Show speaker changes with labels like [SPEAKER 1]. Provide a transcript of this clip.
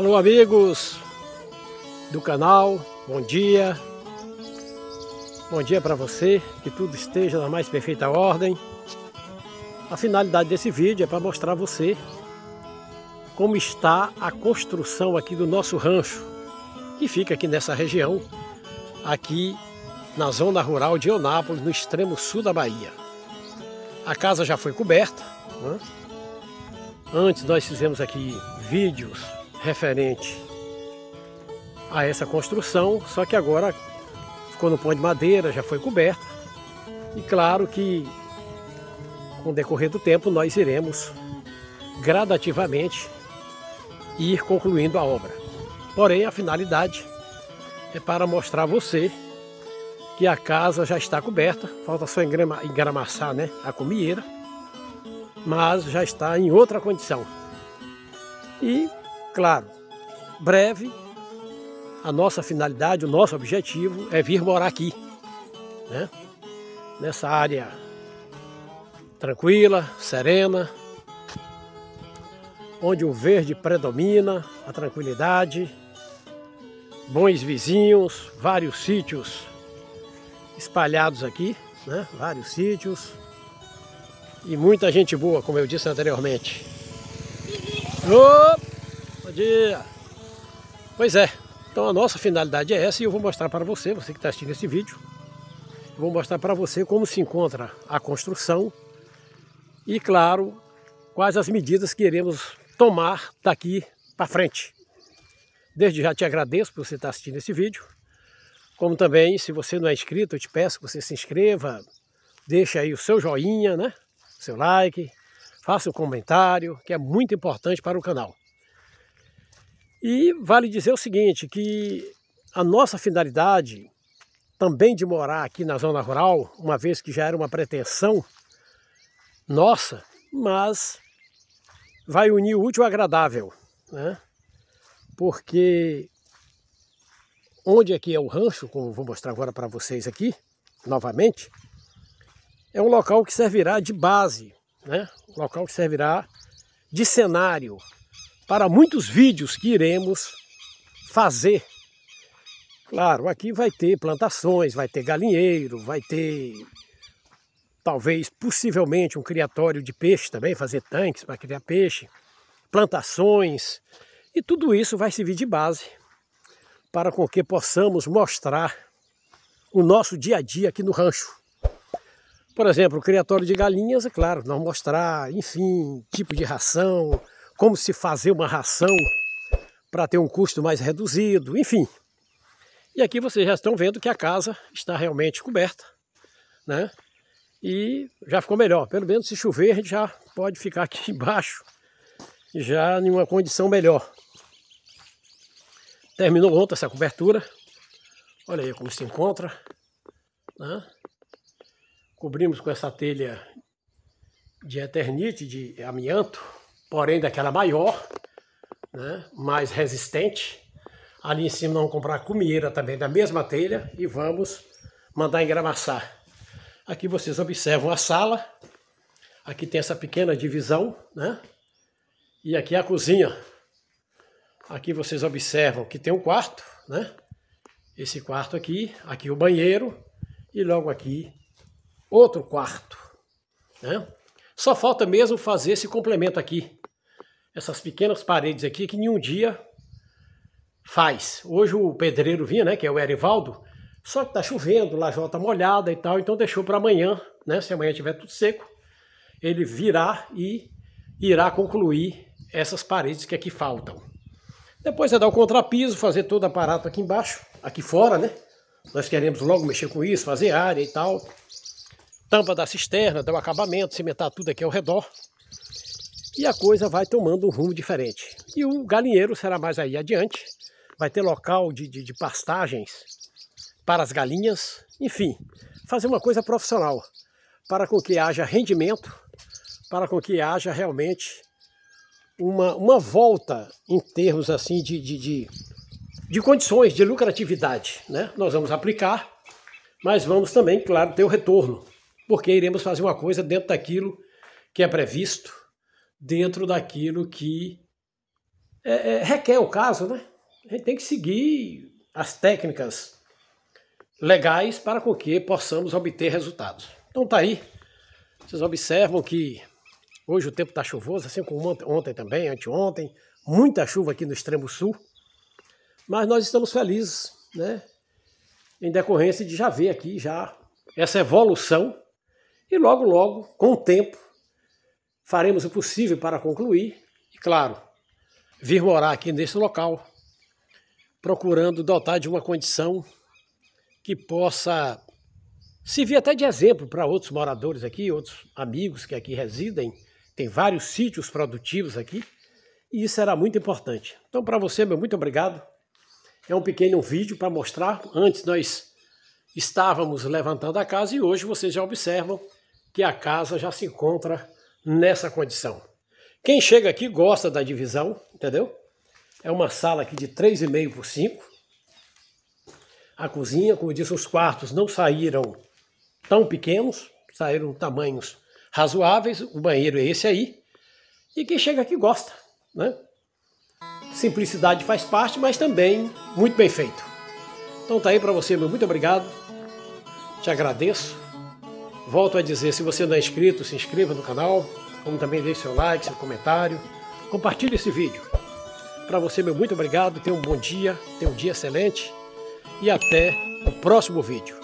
[SPEAKER 1] Alô amigos do canal, bom dia. Bom dia para você, que tudo esteja na mais perfeita ordem. A finalidade desse vídeo é para mostrar a você como está a construção aqui do nosso rancho, que fica aqui nessa região, aqui na zona rural de Eunápolis, no extremo sul da Bahia. A casa já foi coberta. Né? Antes nós fizemos aqui vídeos referente a essa construção, só que agora ficou no pão de madeira, já foi coberta. E claro que com o decorrer do tempo nós iremos gradativamente ir concluindo a obra. Porém, a finalidade é para mostrar a você que a casa já está coberta, falta só engramaçar né, a comieira, mas já está em outra condição. E Claro, breve, a nossa finalidade, o nosso objetivo é vir morar aqui, né? nessa área tranquila, serena, onde o verde predomina, a tranquilidade, bons vizinhos, vários sítios espalhados aqui, né? vários sítios e muita gente boa, como eu disse anteriormente. Opa! Dia! Pois é, então a nossa finalidade é essa e eu vou mostrar para você, você que está assistindo esse vídeo, eu vou mostrar para você como se encontra a construção e, claro, quais as medidas que iremos tomar daqui para frente. Desde já te agradeço por você estar assistindo esse vídeo, como também, se você não é inscrito, eu te peço que você se inscreva, deixe aí o seu joinha, né? seu like, faça um comentário, que é muito importante para o canal. E vale dizer o seguinte, que a nossa finalidade também de morar aqui na zona rural, uma vez que já era uma pretensão nossa, mas vai unir o útil ao agradável, né? Porque onde aqui é o rancho, como vou mostrar agora para vocês aqui, novamente, é um local que servirá de base, né? Um local que servirá de cenário para muitos vídeos que iremos fazer. Claro, aqui vai ter plantações, vai ter galinheiro, vai ter talvez, possivelmente, um criatório de peixe também, fazer tanques para criar peixe, plantações, e tudo isso vai servir de base para com que possamos mostrar o nosso dia a dia aqui no rancho. Por exemplo, o criatório de galinhas, é claro, não mostrar, enfim, tipo de ração, como se fazer uma ração para ter um custo mais reduzido, enfim. E aqui vocês já estão vendo que a casa está realmente coberta, né? E já ficou melhor, pelo menos se chover a gente já pode ficar aqui embaixo, já em uma condição melhor. Terminou ontem essa cobertura, olha aí como se encontra, né? Cobrimos com essa telha de eternite, de amianto, porém daquela maior, né, mais resistente. Ali em cima vamos comprar comieira também da mesma telha e vamos mandar engramaçar. Aqui vocês observam a sala. Aqui tem essa pequena divisão, né? E aqui a cozinha. Aqui vocês observam que tem um quarto, né? Esse quarto aqui, aqui o banheiro e logo aqui outro quarto, né? Só falta mesmo fazer esse complemento aqui, essas pequenas paredes aqui que nenhum dia faz. Hoje o pedreiro vinha, né, que é o Erivaldo, só que tá chovendo, lajota tá molhada e tal, então deixou para amanhã, né, se amanhã tiver tudo seco, ele virá e irá concluir essas paredes que aqui faltam. Depois é dar o contrapiso, fazer todo o aparato aqui embaixo, aqui fora, né? Nós queremos logo mexer com isso, fazer área e tal. Tampa da cisterna, dar o acabamento, cimentar tudo aqui ao redor e a coisa vai tomando um rumo diferente. E o galinheiro será mais aí adiante, vai ter local de, de, de pastagens para as galinhas, enfim, fazer uma coisa profissional, para com que haja rendimento, para com que haja realmente uma, uma volta em termos assim de, de, de, de condições de lucratividade. Né? Nós vamos aplicar, mas vamos também, claro, ter o retorno, porque iremos fazer uma coisa dentro daquilo que é previsto, dentro daquilo que é, é, requer o caso, né? A gente tem que seguir as técnicas legais para com que possamos obter resultados. Então tá aí. Vocês observam que hoje o tempo está chuvoso, assim como ontem também, anteontem, muita chuva aqui no extremo sul. Mas nós estamos felizes, né? Em decorrência de já ver aqui já essa evolução e logo logo, com o tempo, faremos o possível para concluir e claro, vir morar aqui nesse local, procurando dotar de uma condição que possa servir até de exemplo para outros moradores aqui, outros amigos que aqui residem. Tem vários sítios produtivos aqui e isso será muito importante. Então, para você, meu muito obrigado. É um pequeno vídeo para mostrar. Antes nós estávamos levantando a casa e hoje vocês já observam que a casa já se encontra nessa condição. Quem chega aqui gosta da divisão, entendeu? É uma sala aqui de 3,5 por 5. A cozinha, como eu disse, os quartos não saíram tão pequenos, saíram tamanhos razoáveis. O banheiro é esse aí. E quem chega aqui gosta, né? Simplicidade faz parte, mas também muito bem feito. Então tá aí para você, meu muito obrigado. Te agradeço. Volto a dizer, se você não é inscrito, se inscreva no canal, como também deixe seu like, seu comentário, compartilhe esse vídeo. Para você, meu muito obrigado, tenha um bom dia, tenha um dia excelente e até o próximo vídeo.